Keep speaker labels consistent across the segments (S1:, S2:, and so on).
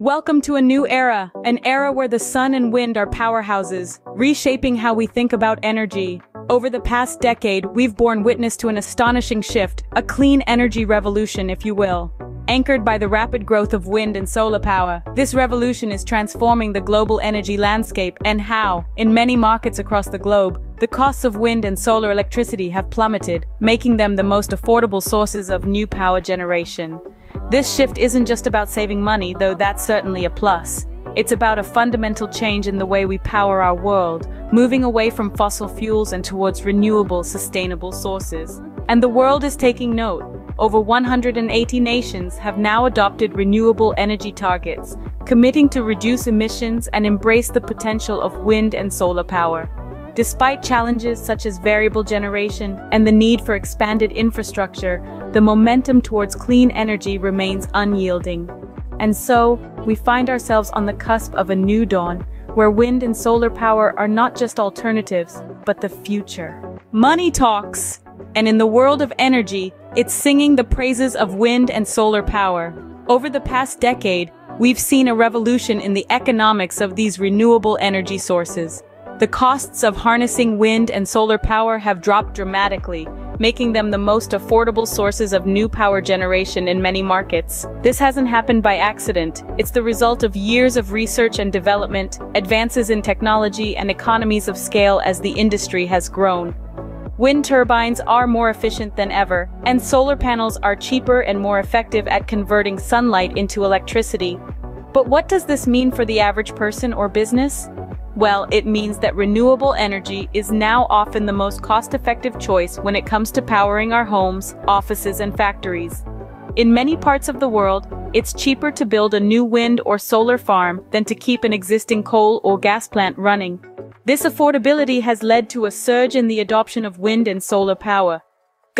S1: Welcome to a new era, an era where the sun and wind are powerhouses, reshaping how we think about energy. Over the past decade, we've borne witness to an astonishing shift, a clean energy revolution, if you will. Anchored by the rapid growth of wind and solar power, this revolution is transforming the global energy landscape and how, in many markets across the globe, the costs of wind and solar electricity have plummeted, making them the most affordable sources of new power generation. This shift isn't just about saving money, though that's certainly a plus. It's about a fundamental change in the way we power our world, moving away from fossil fuels and towards renewable, sustainable sources. And the world is taking note. Over 180 nations have now adopted renewable energy targets, committing to reduce emissions and embrace the potential of wind and solar power. Despite challenges such as variable generation and the need for expanded infrastructure, the momentum towards clean energy remains unyielding. And so, we find ourselves on the cusp of a new dawn, where wind and solar power are not just alternatives, but the future. Money talks! And in the world of energy, it's singing the praises of wind and solar power. Over the past decade, we've seen a revolution in the economics of these renewable energy sources. The costs of harnessing wind and solar power have dropped dramatically, making them the most affordable sources of new power generation in many markets. This hasn't happened by accident. It's the result of years of research and development, advances in technology and economies of scale as the industry has grown. Wind turbines are more efficient than ever, and solar panels are cheaper and more effective at converting sunlight into electricity. But what does this mean for the average person or business? Well, it means that renewable energy is now often the most cost-effective choice when it comes to powering our homes, offices, and factories. In many parts of the world, it's cheaper to build a new wind or solar farm than to keep an existing coal or gas plant running. This affordability has led to a surge in the adoption of wind and solar power,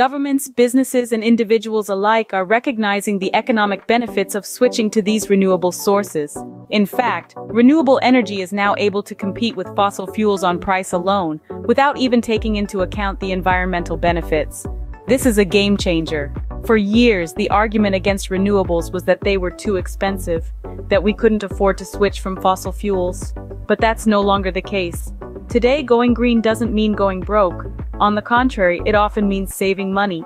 S1: Governments, businesses, and individuals alike are recognizing the economic benefits of switching to these renewable sources. In fact, renewable energy is now able to compete with fossil fuels on price alone, without even taking into account the environmental benefits. This is a game changer. For years, the argument against renewables was that they were too expensive, that we couldn't afford to switch from fossil fuels. But that's no longer the case. Today, going green doesn't mean going broke. On the contrary, it often means saving money.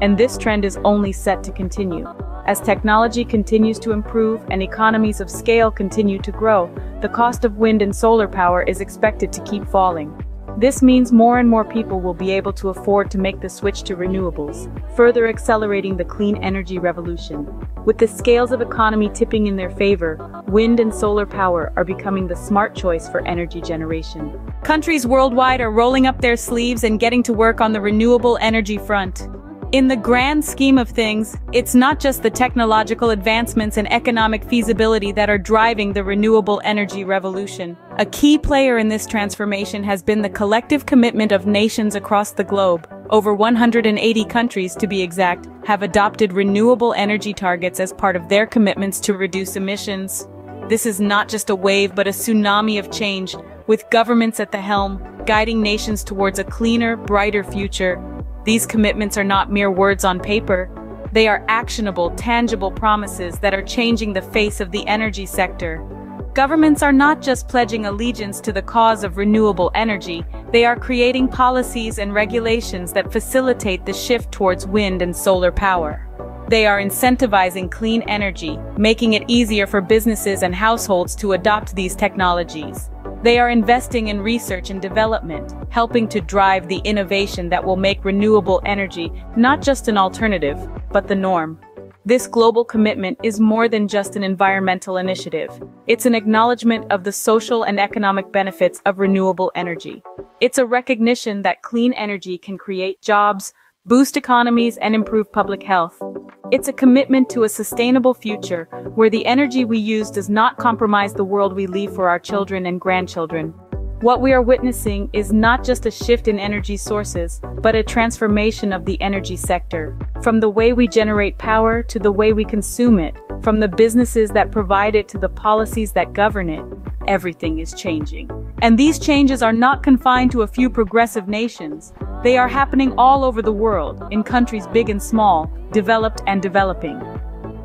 S1: And this trend is only set to continue. As technology continues to improve and economies of scale continue to grow, the cost of wind and solar power is expected to keep falling. This means more and more people will be able to afford to make the switch to renewables, further accelerating the clean energy revolution. With the scales of economy tipping in their favor, wind and solar power are becoming the smart choice for energy generation. Countries worldwide are rolling up their sleeves and getting to work on the renewable energy front. In the grand scheme of things, it's not just the technological advancements and economic feasibility that are driving the renewable energy revolution. A key player in this transformation has been the collective commitment of nations across the globe. Over 180 countries, to be exact, have adopted renewable energy targets as part of their commitments to reduce emissions. This is not just a wave but a tsunami of change, with governments at the helm, guiding nations towards a cleaner, brighter future. These commitments are not mere words on paper. They are actionable, tangible promises that are changing the face of the energy sector. Governments are not just pledging allegiance to the cause of renewable energy, they are creating policies and regulations that facilitate the shift towards wind and solar power. They are incentivizing clean energy, making it easier for businesses and households to adopt these technologies. They are investing in research and development, helping to drive the innovation that will make renewable energy not just an alternative, but the norm. This global commitment is more than just an environmental initiative. It's an acknowledgement of the social and economic benefits of renewable energy. It's a recognition that clean energy can create jobs, boost economies, and improve public health. It's a commitment to a sustainable future where the energy we use does not compromise the world we leave for our children and grandchildren. What we are witnessing is not just a shift in energy sources, but a transformation of the energy sector. From the way we generate power to the way we consume it, from the businesses that provide it to the policies that govern it, everything is changing. And these changes are not confined to a few progressive nations. They are happening all over the world, in countries big and small, developed and developing.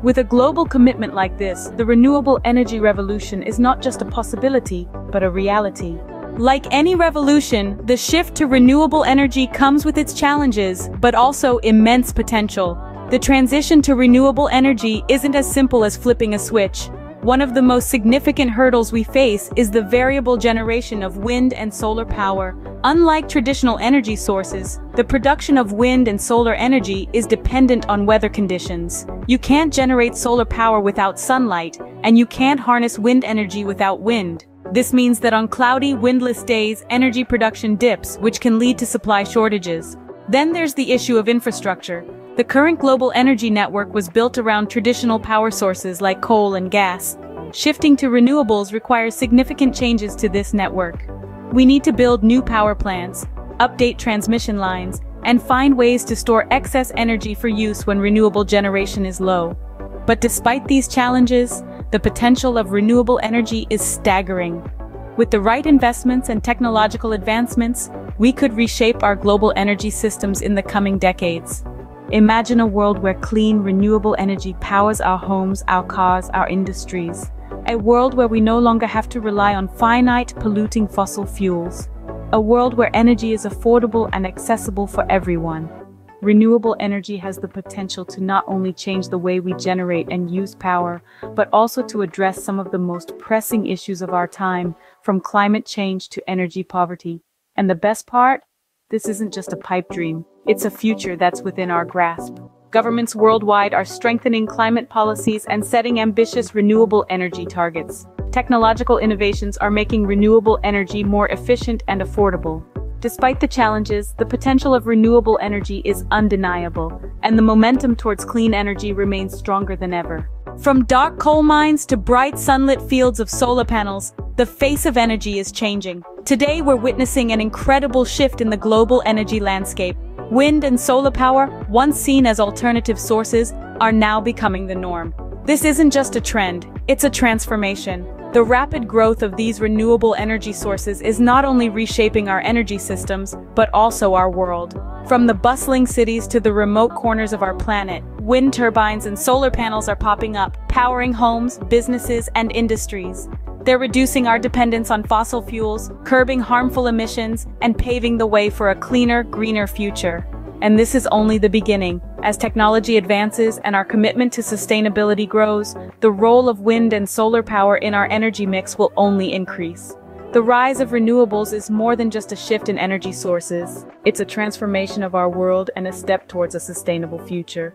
S1: With a global commitment like this, the renewable energy revolution is not just a possibility, but a reality. Like any revolution, the shift to renewable energy comes with its challenges, but also immense potential. The transition to renewable energy isn't as simple as flipping a switch. One of the most significant hurdles we face is the variable generation of wind and solar power. Unlike traditional energy sources, the production of wind and solar energy is dependent on weather conditions. You can't generate solar power without sunlight, and you can't harness wind energy without wind. This means that on cloudy, windless days, energy production dips, which can lead to supply shortages. Then there's the issue of infrastructure. The current global energy network was built around traditional power sources like coal and gas. Shifting to renewables requires significant changes to this network. We need to build new power plants, update transmission lines, and find ways to store excess energy for use when renewable generation is low. But despite these challenges, the potential of renewable energy is staggering. With the right investments and technological advancements, we could reshape our global energy systems in the coming decades. Imagine a world where clean, renewable energy powers our homes, our cars, our industries. A world where we no longer have to rely on finite, polluting fossil fuels. A world where energy is affordable and accessible for everyone. Renewable energy has the potential to not only change the way we generate and use power, but also to address some of the most pressing issues of our time, from climate change to energy poverty. And the best part? This isn't just a pipe dream. It's a future that's within our grasp. Governments worldwide are strengthening climate policies and setting ambitious renewable energy targets. Technological innovations are making renewable energy more efficient and affordable. Despite the challenges, the potential of renewable energy is undeniable, and the momentum towards clean energy remains stronger than ever. From dark coal mines to bright sunlit fields of solar panels, the face of energy is changing. Today we're witnessing an incredible shift in the global energy landscape. Wind and solar power, once seen as alternative sources, are now becoming the norm. This isn't just a trend, it's a transformation. The rapid growth of these renewable energy sources is not only reshaping our energy systems, but also our world. From the bustling cities to the remote corners of our planet, wind turbines and solar panels are popping up, powering homes, businesses, and industries. They're reducing our dependence on fossil fuels, curbing harmful emissions, and paving the way for a cleaner, greener future. And this is only the beginning. As technology advances and our commitment to sustainability grows, the role of wind and solar power in our energy mix will only increase. The rise of renewables is more than just a shift in energy sources. It's a transformation of our world and a step towards a sustainable future.